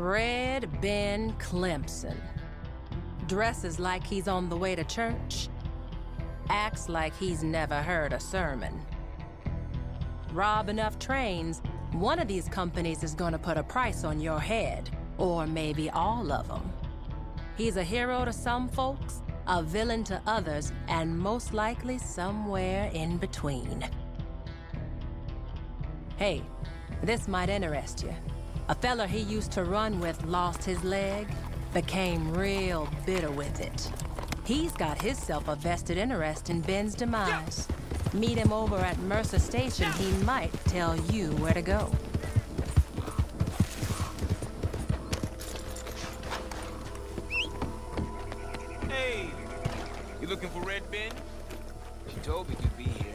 Red Ben Clempson. Dresses like he's on the way to church. Acts like he's never heard a sermon. Rob enough trains, one of these companies is gonna put a price on your head. Or maybe all of them. He's a hero to some folks, a villain to others, and most likely somewhere in between. Hey, this might interest you. A fella he used to run with lost his leg, became real bitter with it. He's got himself a vested interest in Ben's demise. Meet him over at Mercer Station, he might tell you where to go. Hey, you looking for Red Ben? She told me you'd be here.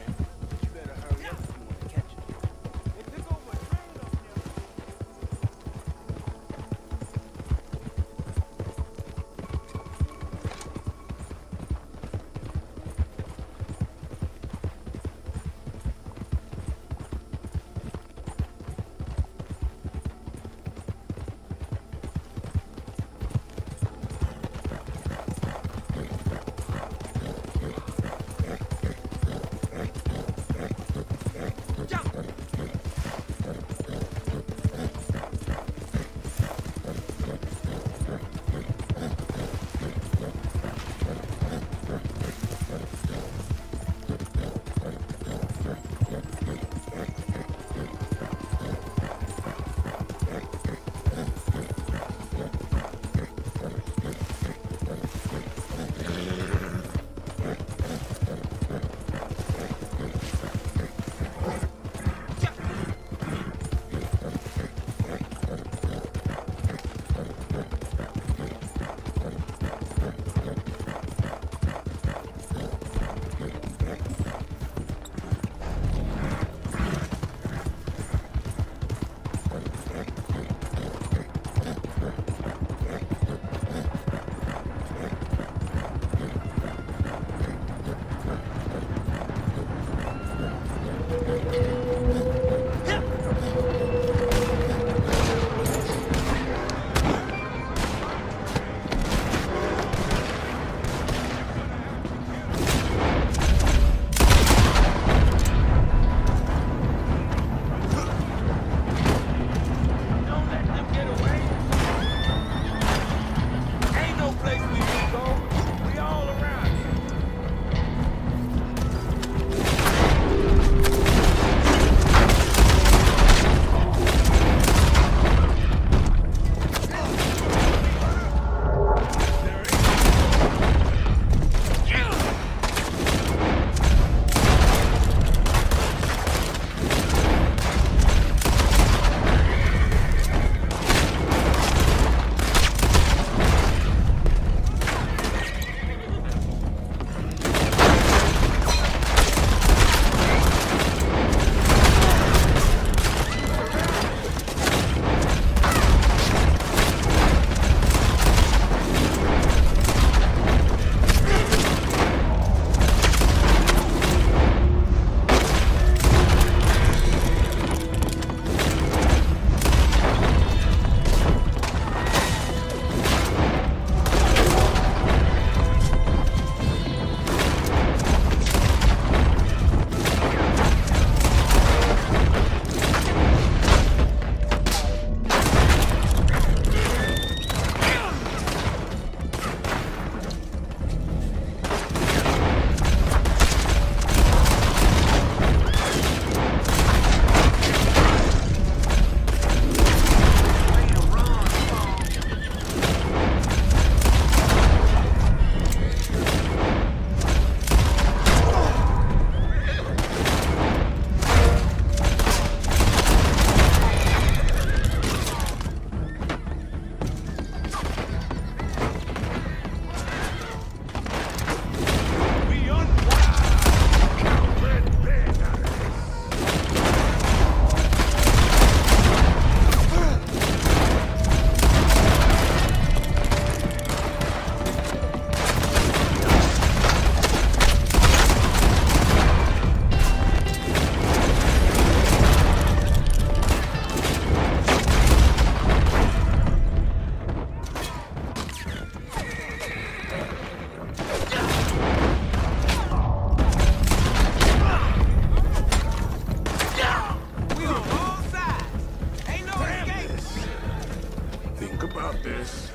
This.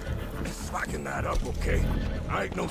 Slacken that up, okay? I ain't no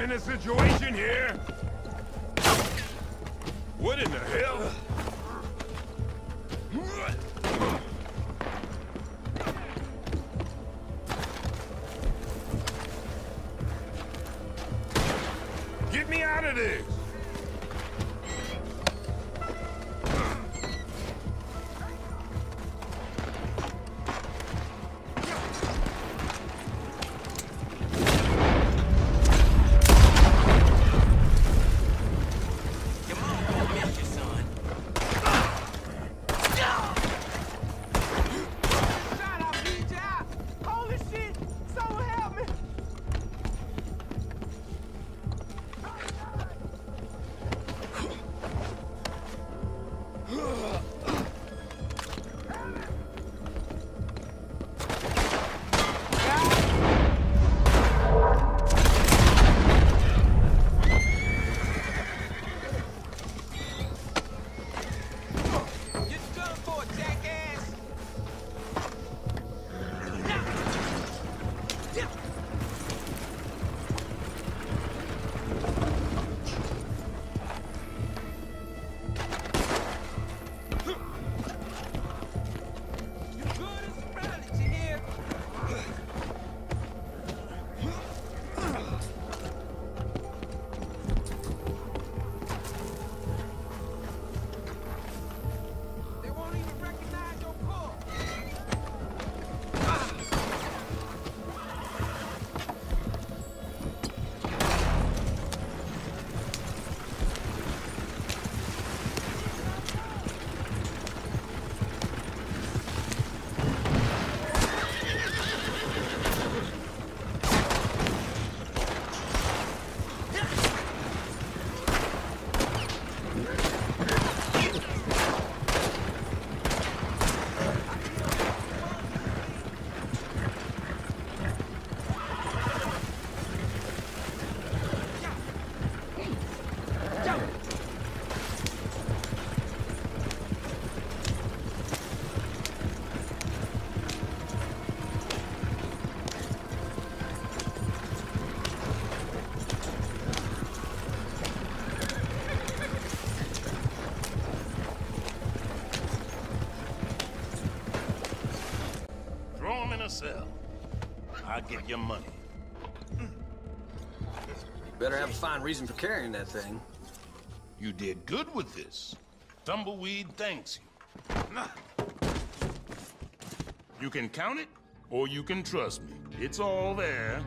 steer. situation here. What in the hell? Get me out of this! Sell. I'll get your money. Better have a fine reason for carrying that thing. You did good with this. Tumbleweed thanks you. You can count it, or you can trust me. It's all there.